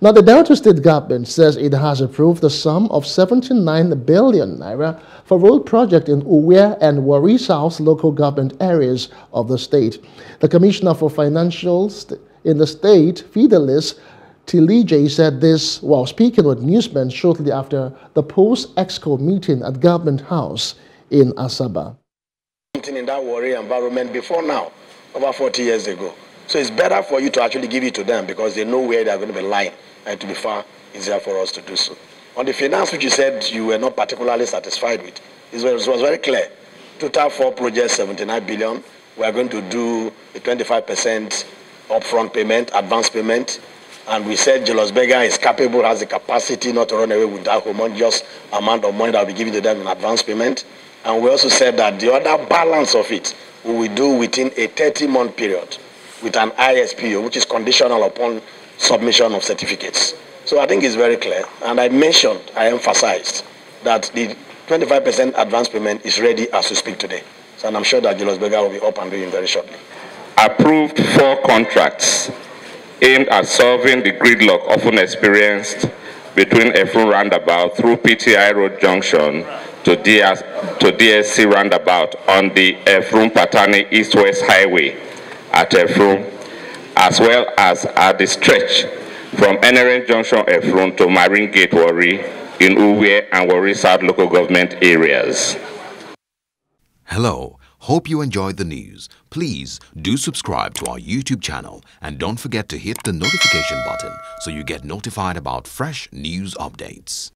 Now, the Delta State government says it has approved the sum of 79 billion naira for road project in Uvwie and Warri South local government areas of the state. The Commissioner for Financials in the state, Fidelis Tilije, said this while speaking with newsmen shortly after the post-exco meeting at Government House in Asaba. In that Warri environment before now, over 40 years ago. So it's better for you to actually give it to them because they know where they are going to be lying and to be far easier for us to do so. On the finance, which you said you were not particularly satisfied with, it was, it was very clear. Total four projects, 79 billion. We are going to do a 25% upfront payment, advance payment. And we said Julius Berger is capable, has the capacity not to run away with that humongous amount of money that will be given to them in advance payment. And we also said that the other balance of it we will do within a 30-month period with an ISPO, which is conditional upon submission of certificates. So I think it's very clear. And I mentioned, I emphasized that the 25% advance payment is ready as we speak today. So and I'm sure that Julius Berger will be up and doing very shortly. Approved four contracts aimed at solving the gridlock often experienced between Effurun roundabout through PTI Road Junction to, DS, to DSC roundabout on the Effurun Patani East-West Highway at Effurun as well as at the stretch from Enerhen Junction Effurun to Marine Gate Warri in Uvwie and Warri South local government areas. Hello, hope you enjoyed the news. Please do subscribe to our YouTube channel and don't forget to hit the notification button so you get notified about fresh news updates.